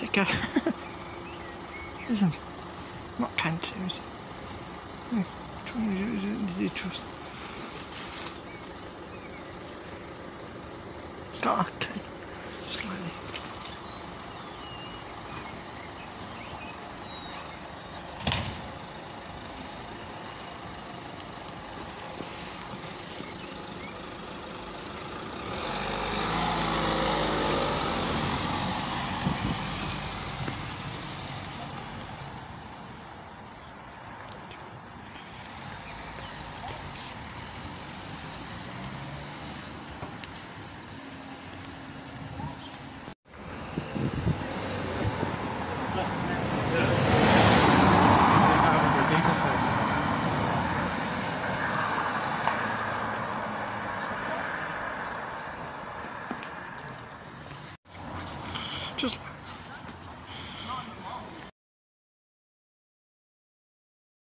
Baker. Isn't? Not Cantor, is it? No, trust. Okay, slightly. Just